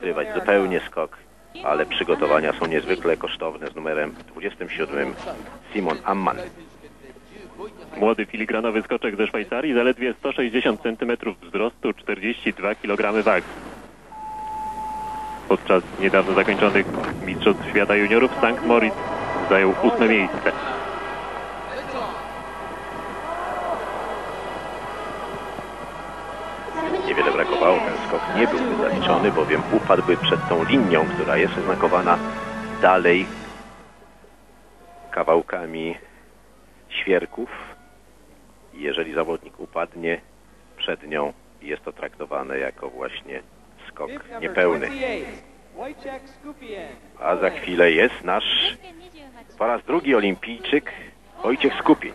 Wygrywać zupełnie skok, ale przygotowania są niezwykle kosztowne z numerem 27 Simon Amman. Młody filigranowy skoczek ze Szwajcarii, zaledwie 160 cm wzrostu, 42 kg wagi. Podczas niedawno zakończonych Mistrzostw Świata Juniorów St. Moritz zajął ósme miejsce. Niewiele brakowało, ten skok nie byłby zaliczony, bowiem upadłby przed tą linią, która jest oznakowana dalej kawałkami świerków. Jeżeli zawodnik upadnie przed nią, jest to traktowane jako właśnie skok niepełny. A za chwilę jest nasz po raz drugi olimpijczyk Wojciech Skupin.